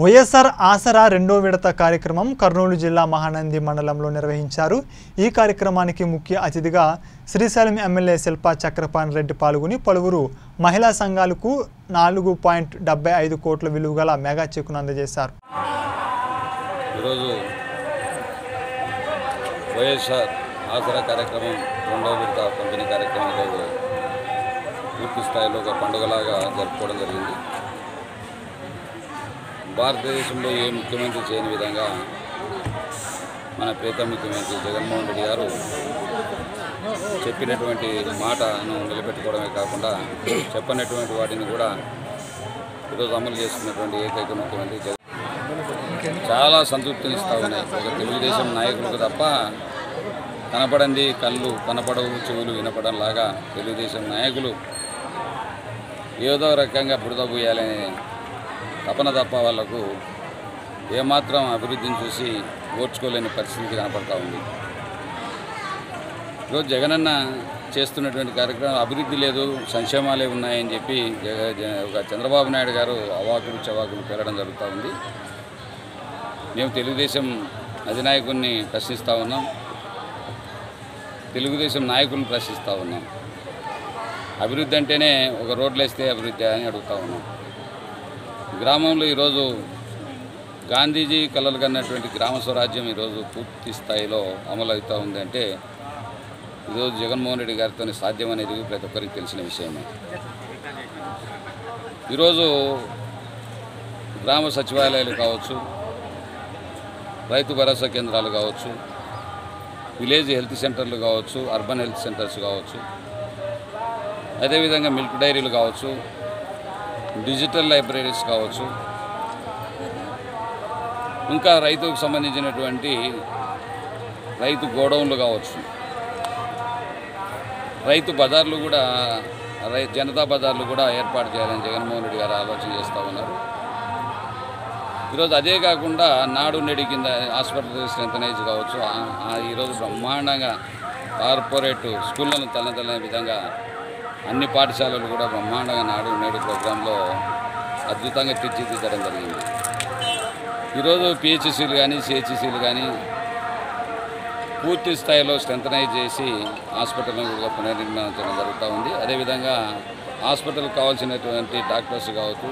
వైఎస్ఆర్ ఆసరా రెండో విడత కార్యక్రమం కర్నూలు జిల్లా మహానంది మండలంలో నిర్వహించారు. ఈ కార్యక్రమానికి ముఖ్య అతిథిగా శ్రీశైలం ఎమ్మెల్యే శిల్పా చక్రపాణి రెడ్డి పాల్గొని పలువురు మహిళా సంఘాలకు నాలుగు పాయింట్ డెబ్బై ఐదు కోట్ల విలువ గల మెగా చెక్కును అందజేశారు. ఈరోజు వైఎస్ఆర్ ఆసరా కార్యక్రమం విడత పంపిణీ కార్యక్రమం పూర్తి స్థాయిలో ఒక పండుగలాగా జరుపుకోవడం జరిగింది. భారతదేశంలో ఏ ముఖ్యమంత్రి చేయని విధంగా మన ప్రీతం ముఖ్యమంత్రి జగన్మోహన్ రెడ్డి గారు చెప్పినటువంటి మాటను నిలబెట్టుకోవడమే కాకుండా చెప్పనటువంటి వాటిని కూడా ఈరోజు అమలు చేస్తున్నటువంటి ఏకైక ముఖ్యమంత్రి జగన్. చాలా సంతృప్తినిస్తూ ఉన్నాయి. ఒక తెలుగుదేశం నాయకులకు తప్ప కనపడంది కళ్ళు కనపడవు చెవులు వినపడం లాగా తెలుగుదేశం నాయకులు ఏదో రకంగా బురద పోయాలనే తపన తప్ప వాళ్ళకు ఏమాత్రం అభివృద్ధిని చూసి ఓర్చుకోలేని పరిస్థితి కనపడతా ఉంది. ఈరోజు జగనన్న చేస్తున్నటువంటి కార్యక్రమం అభివృద్ధి లేదు సంక్షేమాలే ఉన్నాయని చెప్పి ఒక చంద్రబాబు నాయుడు గారు అవాకులు చవాకులు పెరగడం జరుగుతూ ఉంది. మేము తెలుగుదేశం అధినాయకుడిని ప్రశ్నిస్తూ ఉన్నాం. తెలుగుదేశం నాయకులను ప్రశ్నిస్తూ ఉన్నాం. అభివృద్ధి అంటేనే ఒక రోడ్లు వేస్తే అభివృద్ధి అని అడుగుతూ ఉన్నాం. గ్రామంలో ఈరోజు గాంధీజీ కలలు కన్నటువంటి గ్రామ స్వరాజ్యం ఈరోజు పూర్తి స్థాయిలో అమలవుతూ ఉందంటే ఈరోజు జగన్మోహన్ రెడ్డి గారితో సాధ్యం అనేది ప్రతి ఒక్కరికి తెలిసిన విషయమే. ఈరోజు గ్రామ సచివాలయాలు కావచ్చు రైతు భరోసా కేంద్రాలు కావచ్చు విలేజ్ హెల్త్ సెంటర్లు కావచ్చు అర్బన్ హెల్త్ సెంటర్స్ కావచ్చు అదేవిధంగా మిల్క్ డైరీలు కావచ్చు డిజిటల్ లైబ్రరీస్ కావచ్చు. ఇంకా రైతుకు సంబంధించినటువంటి రైతు గోడౌన్లు కావచ్చు. రైతు బజార్లు కూడా రై జనతా బజార్లు కూడా ఏర్పాటు చేయాలని జగన్మోహన్ రెడ్డి గారు ఆలోచన చేస్తూ ఉన్నారు. ఈరోజు అదే కాకుండా నాడు నేడి కింద హాస్పిటల్ స్ట్రెంతనైజ్ కావచ్చు. ఆ- ఈరోజు బ్రహ్మాండంగా కార్పొరేట్ స్కూళ్ళను తలతలనే విధంగా అన్ని పాఠశాలలు కూడా బ్రహ్మాండంగా నాడు నేడు ప్రోగ్రాంలో అద్భుతంగా తీర్చిదిద్దడం జరిగింది. ఈరోజు పిహెచ్సీలు కానీ సిహెచ్సీలు కానీ పూర్తి స్థాయిలో స్ట్రెంథనైజ్ చేసి హాస్పిటల్ను కూడా పునర్నిర్మాణించడం జరుగుతూ ఉంది. అదేవిధంగా హాస్పిటల్కి కావాల్సినటువంటి డాక్టర్స్ కావచ్చు